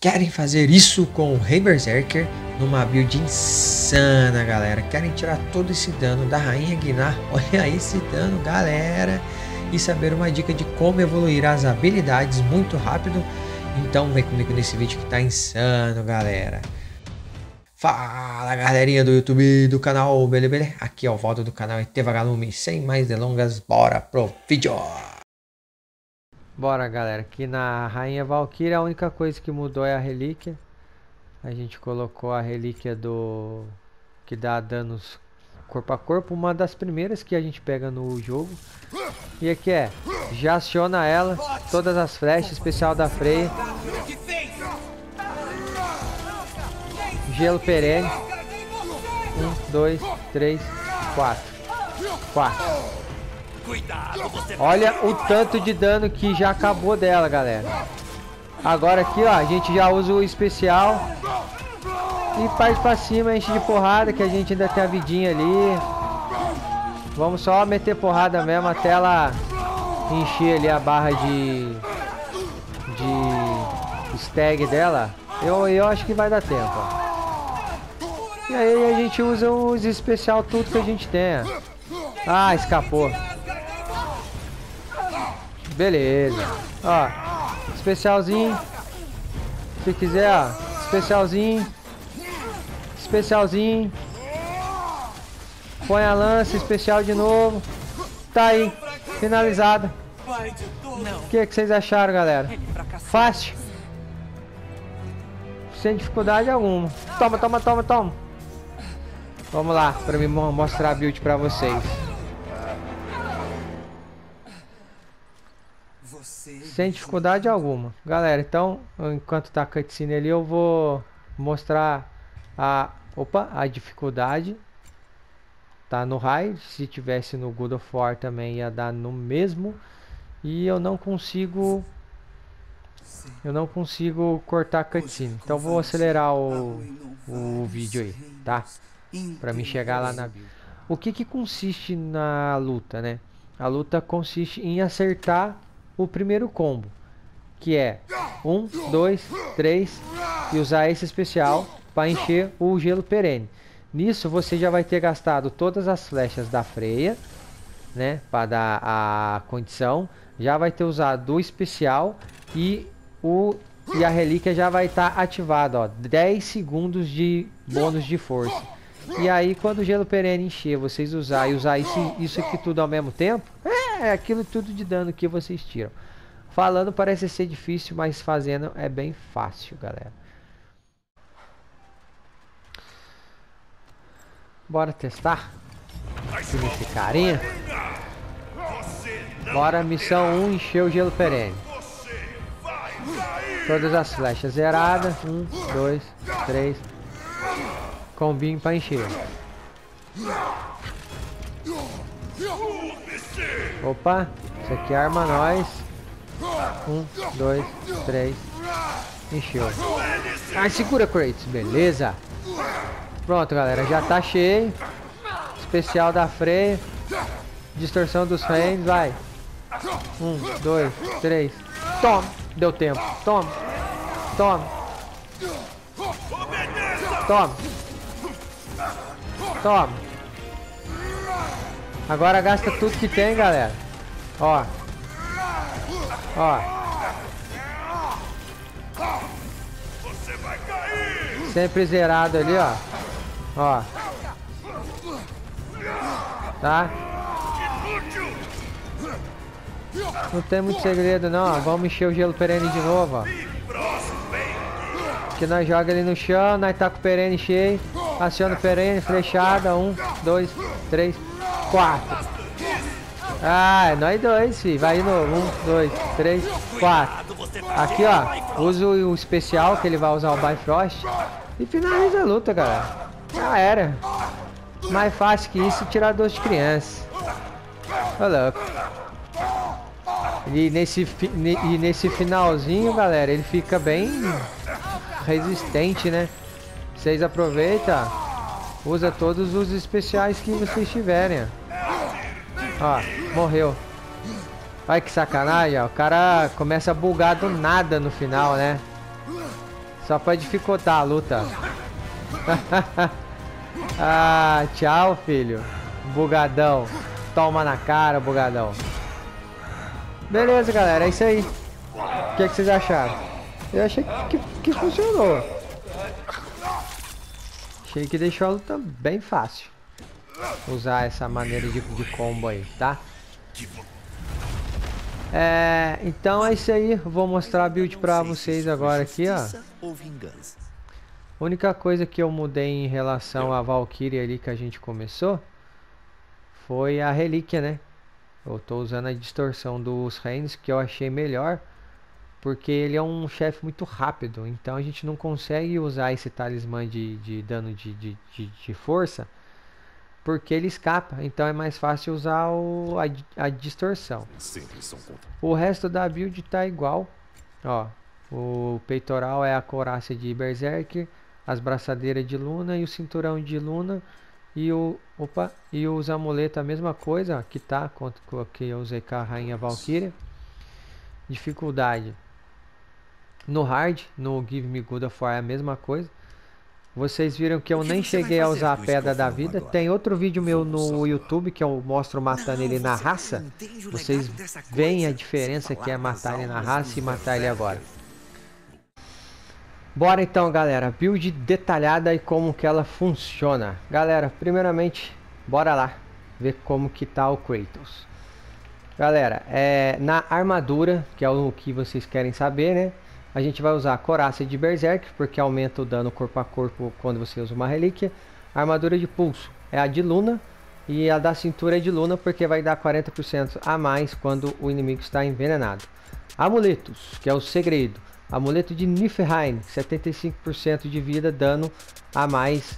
Querem fazer isso com o Rei Berserker numa build insana, galera. Querem tirar todo esse dano da Rainha Guinar. Olha esse dano, galera. E saber uma dica de como evoluir as habilidades muito rápido. Então vem comigo nesse vídeo que tá insano, galera. Fala galerinha do YouTube do canal, beleza? Aqui é o Valdo do canal ET Vagalume. Sem mais delongas, bora pro vídeo! Bora galera, aqui na Rainha Valkyria a única coisa que mudou é a relíquia. A gente colocou a relíquia do... que dá danos corpo a corpo Uma das primeiras que a gente pega no jogo. E aqui é, já aciona ela, todas as flechas, especial da Freya. Gelo perene. Um, dois, três, quatro. Quatro Olha o tanto de dano que já acabou dela, galera. Agora aqui, ó, a gente já usa o especial. E parte pra cima, enche de porrada, que a gente ainda tem a vidinha ali. Vamos só meter porrada mesmo até ela encher ali a barra de... De... Stag dela. Eu, eu acho que vai dar tempo, ó. E aí a gente usa os especial tudo que a gente tem. Ah, escapou. Beleza. Ó, especialzinho. Se quiser, ó, especialzinho. Especialzinho. Põe a lança, especial de novo. Tá aí, finalizada. O que, que vocês acharam, galera? Fácil. Sem dificuldade alguma. Toma, toma, toma, toma. Vamos lá, para me mostrar a build para vocês. Sem dificuldade alguma. Galera, então, enquanto tá a cutscene ali, eu vou mostrar a... Opa, a dificuldade. Tá no high. Se tivesse no God of War também ia dar no mesmo. E eu não consigo... Eu não consigo cortar a cutscene. Então vou acelerar o, o vídeo aí, tá? Pra me chegar lá na build. O que que consiste na luta, né? A luta consiste em acertar o primeiro combo, que é 1, 2, 3 e usar esse especial para encher o gelo perene. Nisso você já vai ter gastado todas as flechas da freia, né, para dar a condição, já vai ter usado o especial e o e a relíquia já vai estar tá ativada, ó, 10 segundos de bônus de força. E aí quando o gelo perene encher, vocês usar e usar isso, isso aqui tudo ao mesmo tempo, é aquilo tudo de dano que vocês tiram. Falando parece ser difícil, mas fazendo é bem fácil, galera. Bora testar? Esse carinha. Bora, missão 1, encher o gelo perene. Todas as flechas zeradas. 1, 2, 3. Combinho para encher. Opa, isso aqui arma nós. Um, dois, três. Encheu. Ai, segura, Kratos. Beleza. Pronto, galera. Já tá cheio. Especial da freia. Distorção dos freios. Vai. Um, dois, três. Toma. Deu tempo. Toma. Toma. Toma. Toma. Agora gasta tudo que tem, galera. Ó. Ó. Sempre zerado ali, ó. Ó. Tá? Não tem muito segredo não. Vamos encher o gelo perene de novo, ó. Que nós joga ele no chão, nós tá com o perene cheio. Aciona o perene, flechada. Um, dois, três, quatro. Ah, é nós dois, filho. Vai no um, dois, três, quatro. Aqui, ó. Usa o especial que ele vai usar o Bifrost. E finaliza a luta, galera. Já era. Mais fácil que isso, tirar dor de criança. Ô, louco. E nesse, e nesse finalzinho, galera, ele fica bem resistente, né? Vocês aproveitam, usa todos os especiais que vocês tiverem. Ó, morreu. Olha que sacanagem, ó. O cara começa a bugar do nada no final, né? Só pra dificultar a luta. ah, tchau, filho. Bugadão. Toma na cara, bugadão. Beleza, galera. É isso aí. O que, é que vocês acharam? Eu achei que, que, que funcionou. Achei que deixou a luta bem fácil. Usar essa maneira de, de combo aí, tá? É, então é isso aí. Vou mostrar a build pra vocês agora aqui, ó. A única coisa que eu mudei em relação à Valkyrie ali que a gente começou foi a relíquia, né? Eu tô usando a distorção dos reinos que eu achei melhor porque ele é um chefe muito rápido, então a gente não consegue usar esse talismã de, de dano de, de, de, de força porque ele escapa, então é mais fácil usar o, a, a distorção. O resto da build tá igual, ó, o peitoral é a couraça de Berserker, as braçadeiras de Luna e o cinturão de Luna e o opa e os amuletos a mesma coisa que tá que eu usei com a rainha Valkyria. Dificuldade no hard, no Give Me Good of War é a mesma coisa. Vocês viram que eu nem cheguei a usar a pedra da vida. Tem outro vídeo meu no YouTube que eu mostro matando ele na raça. Vocês veem a diferença que é matar ele na raça e matar ele agora. Bora então, galera. Build detalhada e como que ela funciona. Galera, primeiramente, bora lá ver como que tá o Kratos. Galera, é, na armadura, que é o que vocês querem saber, né? A gente vai usar a coraça de Berserk, porque aumenta o dano corpo a corpo quando você usa uma relíquia. A armadura de pulso é a de Luna. E a da cintura é de Luna, porque vai dar 40% a mais quando o inimigo está envenenado. Amuletos, que é o segredo. Amuleto de Niflheim, 75% de vida, dano a mais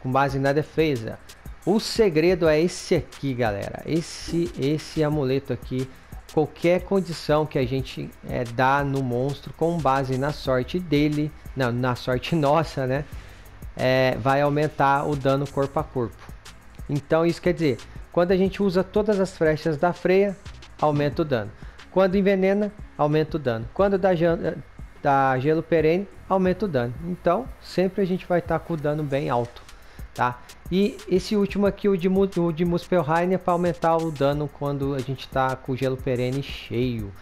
com base na defesa. O segredo é esse aqui, galera. Esse, esse amuleto aqui. Qualquer condição que a gente é, dá no monstro com base na sorte dele, não, na sorte nossa, né? É, vai aumentar o dano corpo a corpo. Então isso quer dizer, quando a gente usa todas as flechas da freia, aumenta o dano. Quando envenena, aumenta o dano. Quando dá da gelo perene, aumenta o dano. Então, sempre a gente vai estar tá com o dano bem alto, tá? E esse último aqui, o de, o de Muspelheim, é para aumentar o dano quando a gente está com o gelo perene cheio.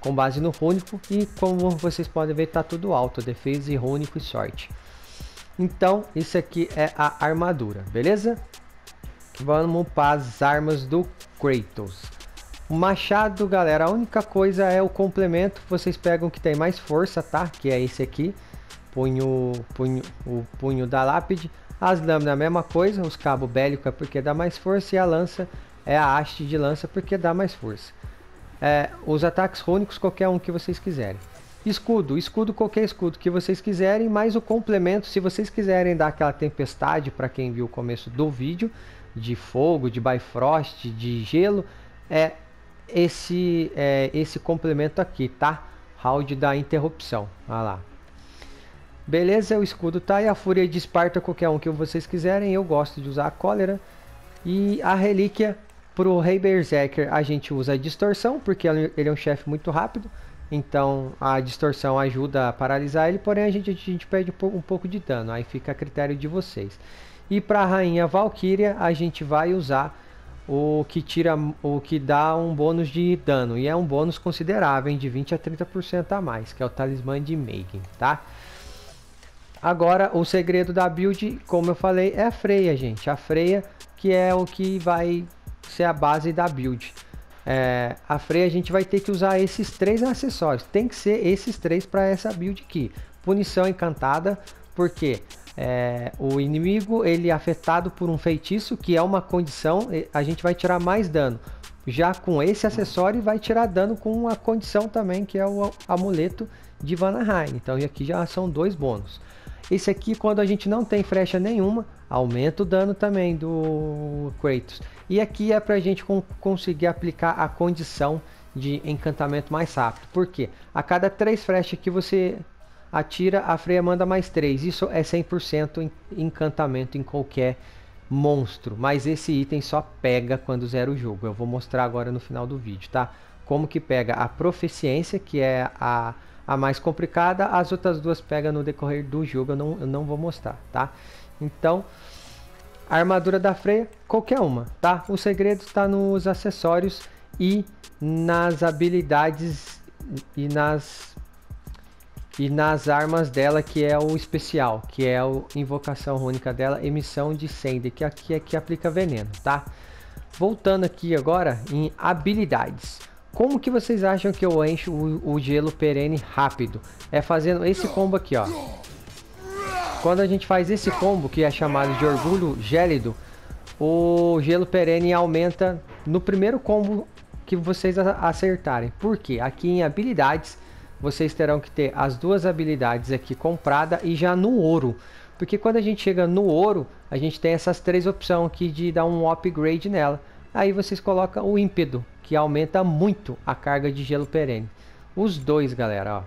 Com base no rúnico e como vocês podem ver, tá tudo alto, defesa e rúnico e sorte. Então, isso aqui é a armadura, beleza? Vamos para as armas do Kratos. O machado, galera, a única coisa é o complemento. Vocês pegam que tem mais força, tá? Que é esse aqui. Punho, punho, o punho da lápide. As lâminas a mesma coisa. Os cabos bélicos é porque dá mais força. E a lança é a haste de lança porque dá mais força. É, os ataques rúnicos, qualquer um que vocês quiserem. Escudo, escudo qualquer escudo que vocês quiserem, mais o complemento, se vocês quiserem dar aquela tempestade para quem viu o começo do vídeo, de fogo, de Bifrost, de gelo, é esse, é, esse complemento aqui, tá? Round da interrupção, olha lá. Beleza, o escudo tá e a fúria de Esparta, qualquer um que vocês quiserem. Eu gosto de usar a cólera. E a relíquia pro Rei Berserker a gente usa a distorção, porque ele é um chefe muito rápido. Então a distorção ajuda a paralisar ele, porém a gente, a gente perde um pouco de dano, aí fica a critério de vocês. E para a Rainha Valkyria a gente vai usar o que tira o que dá um bônus de dano e é um bônus considerável de 20 a 30% a mais, que é o talismã de Megan, tá? Agora o segredo da build, como eu falei, é a freia, gente. A freia que é o que vai ser a base da build. É, a freia a gente vai ter que usar esses três acessórios. Tem que ser esses três para essa build aqui. Punição encantada, porque é, o inimigo ele é afetado por um feitiço que é uma condição, a gente vai tirar mais dano. Já com esse acessório vai tirar dano com uma condição também que é o amuleto de Vanaheim. Então aqui já são dois bônus. Esse aqui quando a gente não tem flecha nenhuma, aumenta o dano também do Kratos. E aqui é para a gente conseguir aplicar a condição de encantamento mais rápido. Porque a cada três flechas que você atira, a freia manda mais 3. Isso é 100% encantamento em qualquer monstro. Mas esse item só pega quando zera o jogo. Eu vou mostrar agora no final do vídeo, tá? Como que pega a proficiência, que é a, a mais complicada, as outras duas pega no decorrer do jogo, eu não, eu não vou mostrar, tá? Então, a armadura da freia, qualquer uma, tá? O segredo está nos acessórios e nas habilidades e nas e nas armas dela que é o especial, que é a invocação única dela, emissão de Sender, que aqui é que aplica veneno, tá? Voltando aqui agora em habilidades. Como que vocês acham que eu encho o, o gelo perene rápido? É fazendo esse combo aqui, ó. Quando a gente faz esse combo, que é chamado de orgulho gélido, o gelo perene aumenta no primeiro combo que vocês acertarem. Por quê? Aqui em habilidades, vocês terão que ter as duas habilidades aqui comprada e já no ouro. Porque quando a gente chega no ouro, a gente tem essas três opções aqui de dar um upgrade nela. Aí vocês colocam o ímpeto, que aumenta muito a carga de gelo perene. Os dois, galera, ó.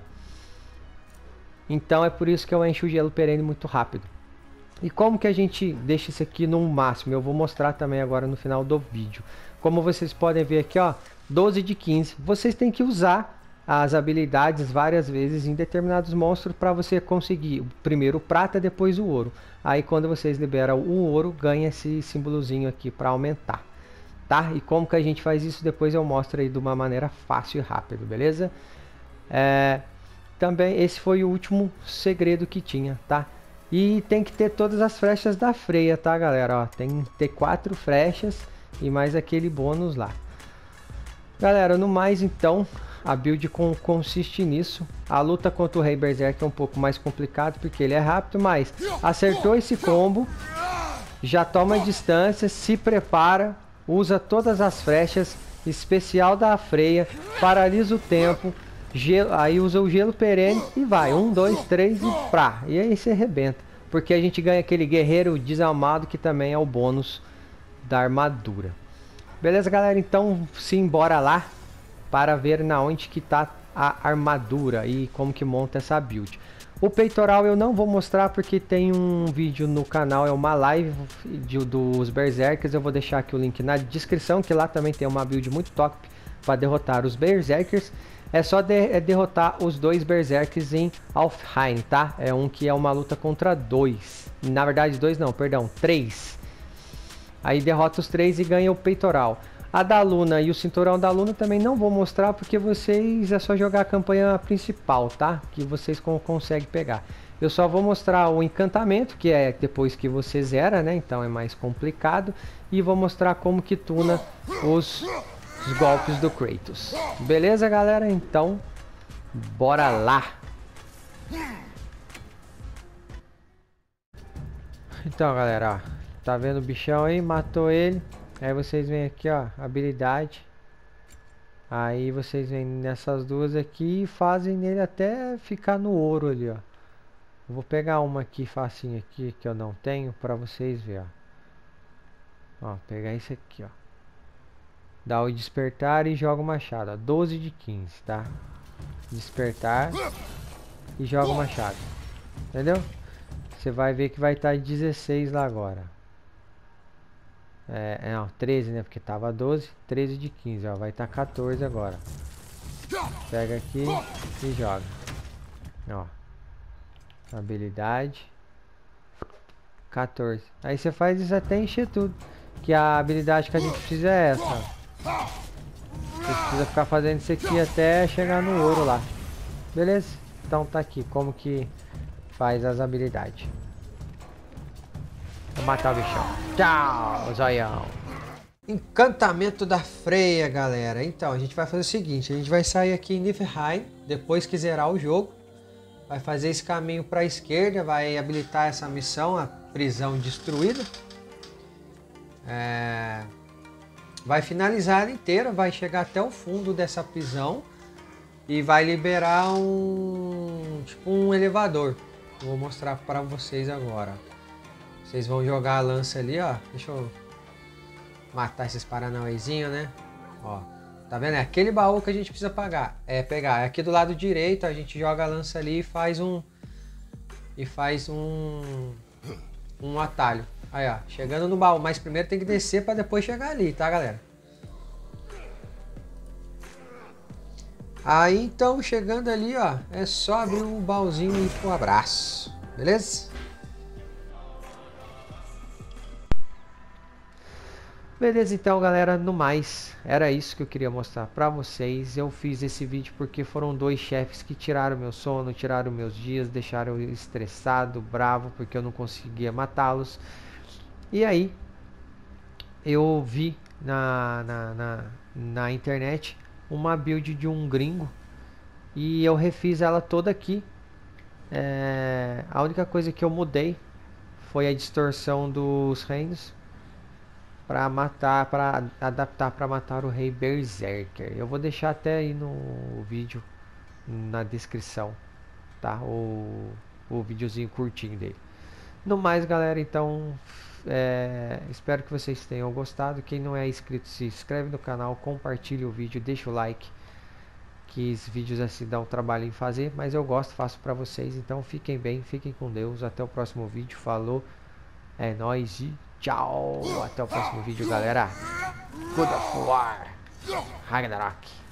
Então é por isso que eu encho o gelo perene muito rápido. E como que a gente deixa isso aqui no máximo? Eu vou mostrar também agora no final do vídeo. Como vocês podem ver aqui, ó, 12 de 15. Vocês têm que usar as habilidades várias vezes em determinados monstros para você conseguir primeiro o prata, depois o ouro. Aí quando vocês liberam o ouro, ganha esse símbolozinho aqui para aumentar. Tá? E como que a gente faz isso depois eu mostro aí de uma maneira fácil e rápido, beleza? É, também esse foi o último segredo que tinha, tá? E tem que ter todas as flechas da freia, tá galera? Ó, tem que ter quatro flechas e mais aquele bônus lá. Galera, no mais então, a build com, consiste nisso. A luta contra o Rei Berserk é um pouco mais complicado porque ele é rápido, mas acertou esse combo, já toma distância, se prepara, usa todas as flechas, especial da freia, paralisa o tempo, gelo, aí usa o gelo perene e vai. Um, dois, três e pra. E aí você arrebenta. Porque a gente ganha aquele guerreiro desalmado que também é o bônus da armadura. Beleza, galera? Então, embora lá para ver na onde que tá a armadura e como que monta essa build. O peitoral eu não vou mostrar porque tem um vídeo no canal, é uma live de, dos Berserkers. Eu vou deixar aqui o link na descrição, que lá também tem uma build muito top para derrotar os Berserkers. É só de, é derrotar os dois Berserkers em Alfheim, tá? É um que é uma luta contra dois. Na verdade, dois não, perdão, três. Aí derrota os três e ganha o peitoral. A da Luna e o cinturão da Luna também não vou mostrar porque vocês é só jogar a campanha principal, tá? Que vocês conseguem pegar. Eu só vou mostrar o encantamento, que é depois que você zera, né? Então é mais complicado. E vou mostrar como que tuna os, os golpes do Kratos. Beleza, galera? Então, bora lá! Então, galera, ó, tá vendo o bichão aí? Matou ele. Aí vocês vêm aqui, ó, habilidade. Aí vocês vêm nessas duas aqui e fazem nele até ficar no ouro ali, ó. vou pegar uma aqui facinho aqui que eu não tenho para vocês ver, ó. Ó, pegar esse aqui, ó. Dá o despertar e joga o machado, ó. 12 de 15, tá? Despertar e joga o machado. Entendeu? Você vai ver que vai estar tá 16 lá agora. É, não, 13, né? Porque tava 12, 13 de 15, ó. Vai estar tá 14 agora. Pega aqui e joga. Ó. Habilidade. 14. Aí você faz isso até encher tudo. Que a habilidade que a gente precisa é essa. Você precisa ficar fazendo isso aqui até chegar no ouro lá. Beleza? Então tá aqui como que faz as habilidades. Matar o bichão. Tchau, zoião. Encantamento da freia, galera. Então, a gente vai fazer o seguinte. A gente vai sair aqui em Niflheim, depois que zerar o jogo. Vai fazer esse caminho para a esquerda, vai habilitar essa missão, a prisão destruída. É... Vai finalizar ela inteira, vai chegar até o fundo dessa prisão e vai liberar um tipo um elevador. Vou mostrar para vocês agora. Vocês vão jogar a lança ali, ó. Deixa eu matar esses paranauezinhos, né? Ó. Tá vendo? É aquele baú que a gente precisa pagar. É pegar. É aqui do lado direito a gente joga a lança ali e faz um... E faz um... Um atalho. Aí, ó. Chegando no baú. Mas primeiro tem que descer pra depois chegar ali, tá, galera? Aí então, chegando ali, ó, é só abrir um baúzinho e ir pro abraço, beleza? Beleza, então galera, no mais, era isso que eu queria mostrar pra vocês. Eu fiz esse vídeo porque foram dois chefes que tiraram meu sono, tiraram meus dias, deixaram eu estressado, bravo, porque eu não conseguia matá-los. E aí, eu vi na, na, na, na internet uma build de um gringo e eu refiz ela toda aqui. É, a única coisa que eu mudei foi a distorção dos reinos para matar, para adaptar para matar o rei Berserker. Eu vou deixar até aí no vídeo na descrição, tá? O, o videozinho curtinho dele. No mais, galera, então é, espero que vocês tenham gostado. Quem não é inscrito, se inscreve no canal, compartilhe o vídeo, deixa o like. Que os vídeos assim dão trabalho em fazer, mas eu gosto, faço para vocês. Então fiquem bem, fiquem com Deus. Até o próximo vídeo. Falou, é nóis e Tchau. Até o próximo vídeo, galera. God of War. Ragnarok.